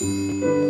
Música